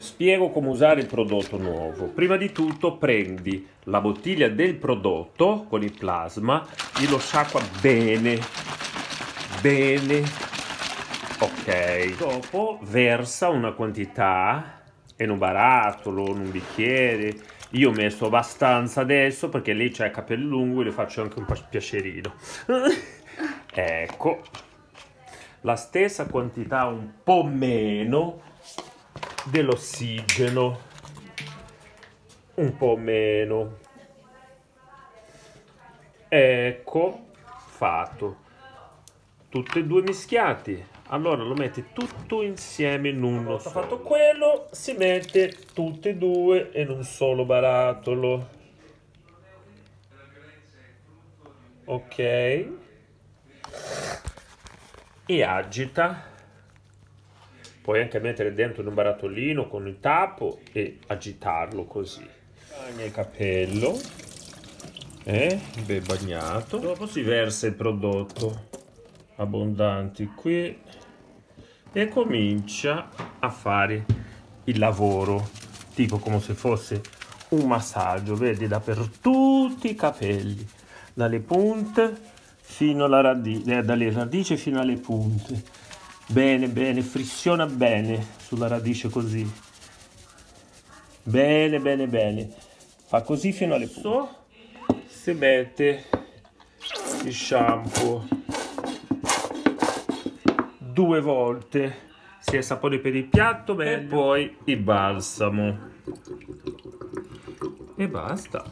Spiego come usare il prodotto nuovo. Prima di tutto prendi la bottiglia del prodotto con il plasma e lo sciacqua bene, bene. Ok. Dopo versa una quantità in un barattolo, in un bicchiere. Io ho messo abbastanza adesso perché c'ha il capello lungo e le faccio anche un piacerino. ecco. La stessa quantità, un po' meno dell'ossigeno. Un po' meno. Ecco fatto. Tutti e due mischiati. Allora lo metti tutto insieme in uno Ho fatto quello si mette tutti e due in un solo barattolo. Ok. E agita Puoi anche mettere dentro in un barattolino con il tappo e agitarlo così. Bagna il capello. Eh, ben bagnato. Dopo si versa il prodotto abbondanti qui e comincia a fare il lavoro tipo come se fosse un massaggio vedi da per tutti i capelli dalle punte fino alla radice dalle radici fino alle punte Bene, bene, frissiona bene sulla radice così. Bene, bene, bene. Fa così fino alle punte. Si mette il shampoo due volte. Si è sapore per il piatto, bene. E poi il balsamo. E basta.